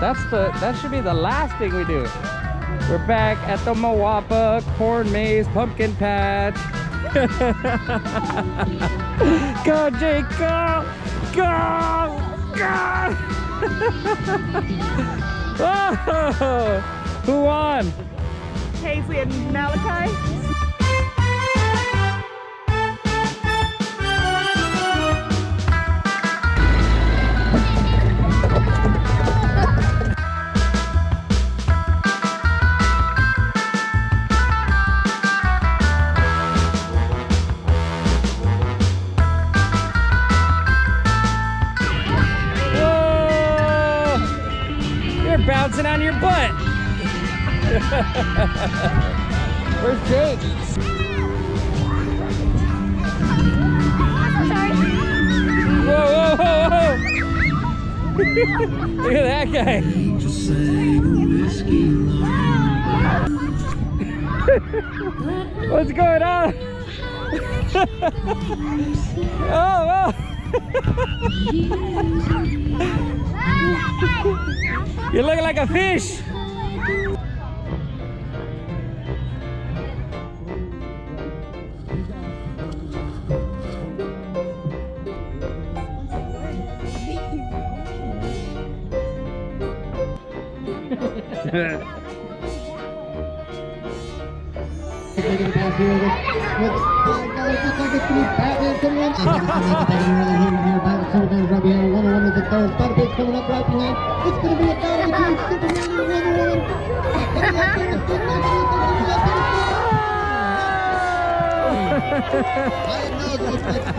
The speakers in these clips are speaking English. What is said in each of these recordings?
That's the that should be the last thing we do. We're back at the Moapa Corn Maze Pumpkin Patch. go, Jake, go! Go! Go! oh, who won? Paisley and Malachi. Bouncing on your butt. Where's Jake? Whoa, whoa, whoa, whoa! Look at that guy. What's going on? oh, oh. You look like a fish. Taking a pass here with, with five dollars. Looks like it's going to be Superman's right behind. Wonder Woman's third. Pig's coming up right behind. It's going to be a battle between Superman and Wonder Woman. I didn't know it was like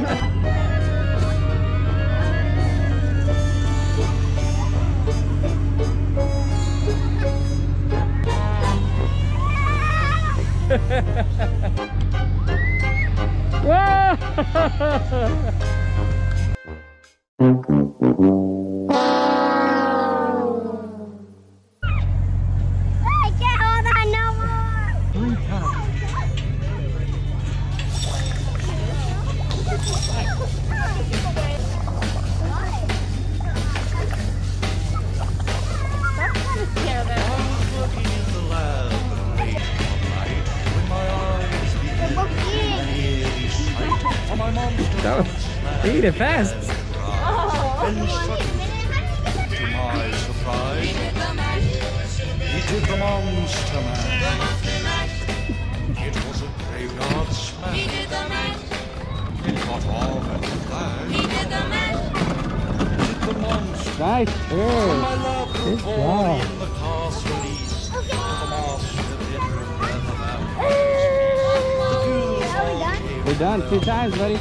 Whoa! That was, eat it fast. To my surprise, he did the monster mash. It was a graveyard smash. It got on and flash. Did the monster Nice. My Hey. love the castle east. The master did. We're done two times, buddy.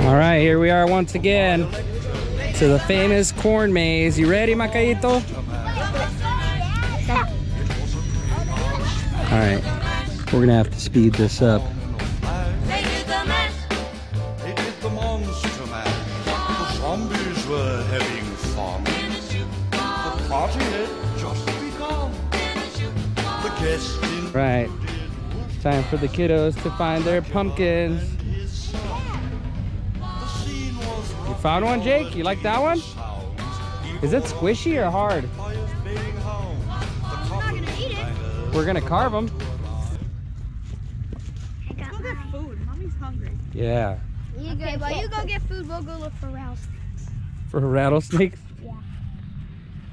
All right, here we are once again to the famous corn maze. You ready, Macaito? All right, we're gonna have to speed this up. Right, time for the kiddos to find their pumpkins. You found one, Jake? You like that one? Is it squishy or hard? We're gonna carve them. Go get food. Mommy's hungry. Yeah. You okay, while you go get food. We'll go look for rattlesnakes. For rattlesnakes? Yeah.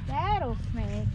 Rattlesnakes.